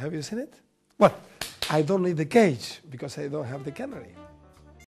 Have you seen it? Well, I don't need the cage because I don't have the canary.